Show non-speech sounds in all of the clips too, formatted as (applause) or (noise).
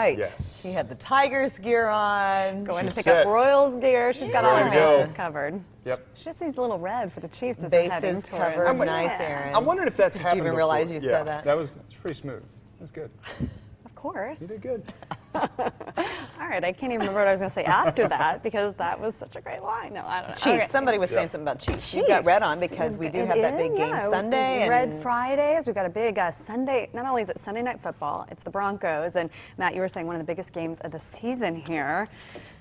right. Yes. She had the Tigers gear on. Going She's to pick set. up Royals gear. She's got all her to go. bases covered. Yep. She just needs a little red for the Chiefs as they're Bases covered. I'm- nice, Yeah. Aaron. I'm wondering if that's Did you even before. realize you yeah, said that? That was that's pretty smooth. That's good. Of course. You did good. (laughs) all right, I can't even remember what I was going to say after that because that was such a great line. No, I don't know. Chiefs. Okay. Somebody was Yeah. saying something about Chiefs. You've got red on because we do It have that big game yeah. Sunday. Red and Fridays. We've got a big uh, Sunday. Not only is it Sunday night football, it's the Broncos. And Matt, you were saying one of the biggest games of the season here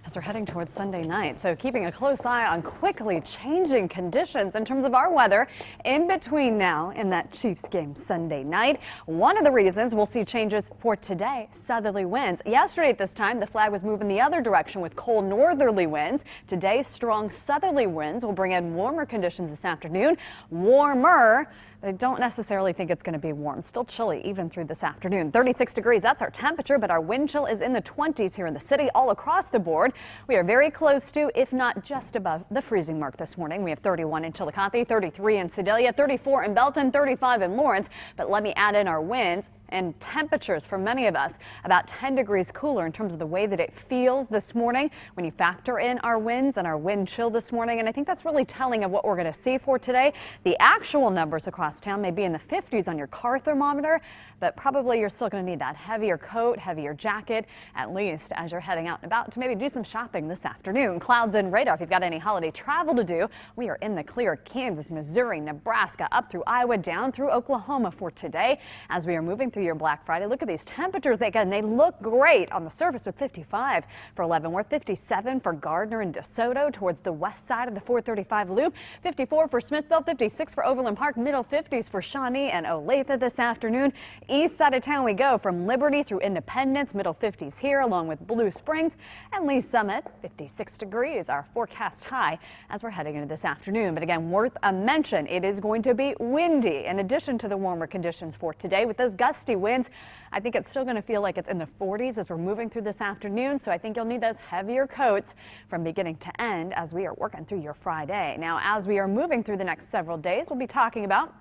as we're heading towards Sunday night. So keeping a close eye on quickly changing conditions in terms of our weather in between now and that Chiefs game Sunday night. One of the reasons we'll see changes for today, southerly winds. Yesterday at this time, the flag was moving the other direction with cold northerly winds. Today, strong southerly winds will bring in warmer conditions this afternoon. Warmer. I don't necessarily think it's going to be warm. Still chilly even through this afternoon. 36 degrees, that's our temperature, but our wind chill is in the 20s here in the city all across the board. We are very close to, if not just above, the freezing mark this morning. We have 31 in Chillicothe, 33 in Sedalia, 34 in Belton, 35 in Lawrence. But let me add in our winds and temperatures for many of us about 10 degrees cooler in terms of the way that it feels this morning when you factor in our winds and our wind chill this morning. And I think that's really telling of what we're going to see for today. The actual numbers across town may be in the 50s on your car thermometer, but probably you're still going to need that heavier coat, heavier jacket, at least as you're heading out and about to maybe do some shopping this afternoon. Clouds and radar if you've got any holiday travel to do. We are in the clear Kansas, Missouri, Nebraska, up through Iowa, down through Oklahoma for today as we are moving through your Black Friday. Look at these temperatures again. They look great on the surface with 55 for Leavenworth, 57 for Gardner and DeSoto towards the west side of the 435 loop, 54 for Smithville, 56 for Overland Park, middle 50s for Shawnee and Olathe this afternoon. East side of town we go from Liberty through Independence, middle 50s here along with Blue Springs and Lee Summit, 56 degrees, our forecast high as we're heading into this afternoon. But again, worth a mention, it is going to be windy in addition to the warmer conditions for today with those gusty winds. I think it's still going to feel like it's in the 40s as we're moving through this afternoon. So I think you'll need those heavier coats from beginning to end as we are working through your Friday. Now, as we are moving through the next several days, we'll be talking about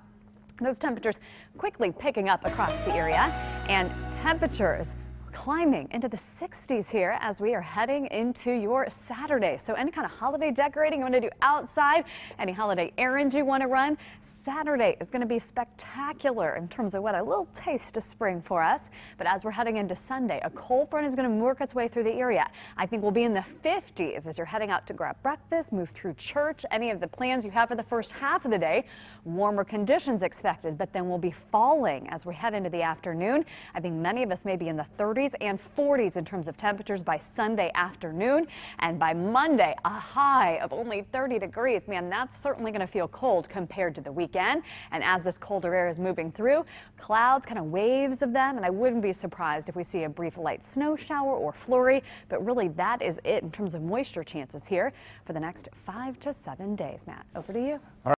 those temperatures quickly picking up across the area and temperatures climbing into the 60s here as we are heading into your Saturday. So any kind of holiday decorating you want to do outside, any holiday errands you want to run, Saturday is going to be spectacular in terms of weather. A little taste of spring for us. But as we're heading into Sunday, a cold front is going to work its way through the area. I think we'll be in the 50s as you're heading out to grab breakfast, move through church, any of the plans you have for the first half of the day. Warmer conditions expected, but then we'll be falling as we head into the afternoon. I think many of us may be in the 30s and 40s in terms of temperatures by Sunday afternoon. And by Monday, a high of only 30 degrees. Man, that's certainly going to feel cold compared to the weekend. And as this colder air is moving through, clouds, kind of waves of them, and I wouldn't be surprised if we see a brief light snow shower or flurry, but really that is it in terms of moisture chances here for the next five to seven days. Matt, over to you.